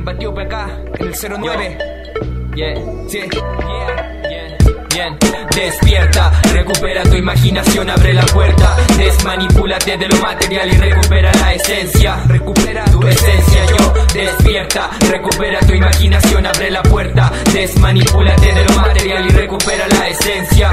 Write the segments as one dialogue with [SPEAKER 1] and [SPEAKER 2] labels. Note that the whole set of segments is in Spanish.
[SPEAKER 1] Hierba Tiope acá, en el 09.
[SPEAKER 2] Yeah,
[SPEAKER 1] Sí.
[SPEAKER 2] yeah, yeah. Bien, despierta, recupera tu imaginación, abre la puerta, desmanipúlate de lo material y recupera la esencia, recupera tu esencia, yo, despierta, recupera tu imaginación, abre la puerta, desmanipúlate de lo material y recupera la esencia,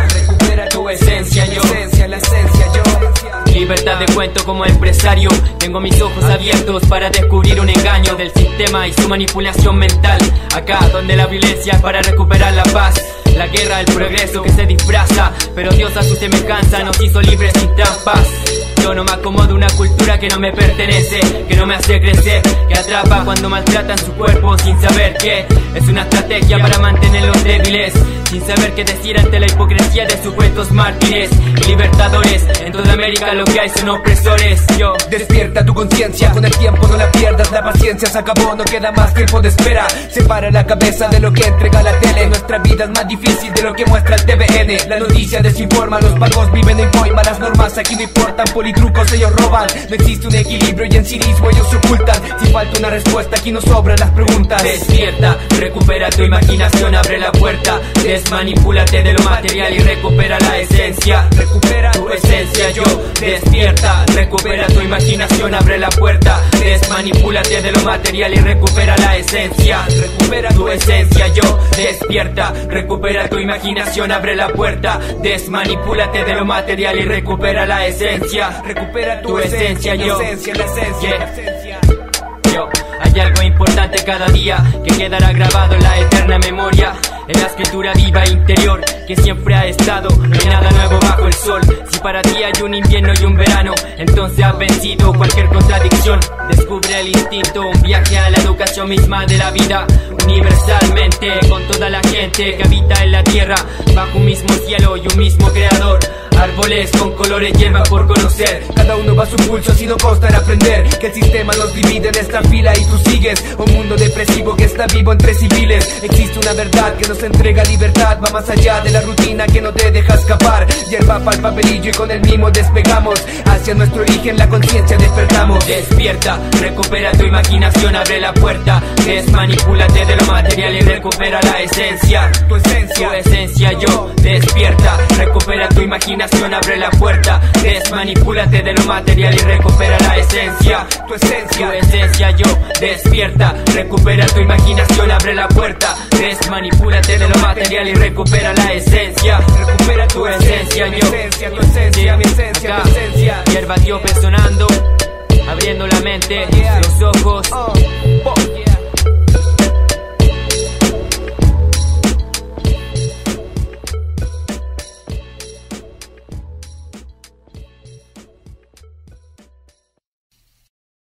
[SPEAKER 2] cuento como empresario. Tengo mis ojos abiertos para descubrir un engaño del sistema y su manipulación mental. Acá donde la violencia es para recuperar la paz. La guerra, el progreso que se disfraza. Pero Dios a su semejanza nos hizo libres sin trampas. No me acomodo una cultura que no me pertenece, que no me hace crecer, que atrapa cuando maltratan su cuerpo sin saber que es una estrategia para mantenerlos débiles, sin saber qué decir ante la hipocresía de supuestos mártires y libertadores. En toda América lo que hay son opresores. Yo
[SPEAKER 1] Despierta tu conciencia, con el tiempo no la pierdas, la paciencia se acabó, no queda más tiempo de espera. Separa la cabeza de lo que entrega la tele, nuestra vida es más difícil de lo que muestra el TVN. La noticia desinforma, los pagos viven en coima, las normas aquí no importan, politrucos ellos roban. No existe un equilibrio y en cinismo ellos se ocultan. Si falta una respuesta, aquí no sobran las preguntas.
[SPEAKER 2] Despierta, recupera tu imaginación, abre la puerta, desmanipúlate de lo material y recupera la esencia. Recupera tu esencia, yo. Despierta, recupera tu imaginación, abre la puerta, desmanipúlate de lo material y recupera la esencia. Recupera tu esencia, yo. Despierta, recupera tu imaginación, abre la puerta, desmanipúlate de lo material y recupera la esencia.
[SPEAKER 1] Recupera tu,
[SPEAKER 2] esencia, yo.
[SPEAKER 1] esencia, esencia.
[SPEAKER 2] Yo, hay algo importante cada día que quedará grabado en la eterna memoria. En la escritura viva interior que siempre ha estado. No hay nada nuevo bajo el. Para ti hay un invierno y un verano, entonces has vencido cualquier contradicción. Descubre el instinto, un viaje a la educación misma de la vida. Universalmente, con toda la gente que habita en la tierra, bajo un mismo cielo y un mismo creador. Árboles con colores hierba por conocer.
[SPEAKER 1] Cada uno va a su pulso si no consta en aprender. Que el sistema nos divide en esta fila y tú sigues. Un mundo depresivo que está vivo entre civiles. Existe una verdad que nos entrega libertad. Va más allá de la rutina que no te deja escapar. Hierba para el papelillo y con el mismo despegamos. Hacia nuestro origen la conciencia despertamos.
[SPEAKER 2] Despierta, recupera tu imaginación, abre la puerta, desmanipúlate de lo material y recupera la esencia.
[SPEAKER 1] Tu esencia.
[SPEAKER 2] Tu esencia, yo, despierta, recupera tu imaginación, abre la puerta, desmanipúlate de lo material y recupera la esencia.
[SPEAKER 1] Tu esencia.
[SPEAKER 2] Tu esencia, yo, despierta, recupera tu imaginación, abre la puerta, desmanipúlate de lo material y recupera la esencia.
[SPEAKER 1] Recupera tu
[SPEAKER 2] esencia, yo.
[SPEAKER 1] esencia, tu esencia, mi esencia, esencia
[SPEAKER 2] Hierba Diope sonando, abriendo la mente, los ojos,